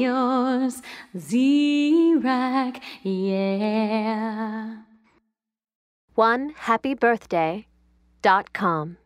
yours, Xerac, yeah. One happy birthday dot com.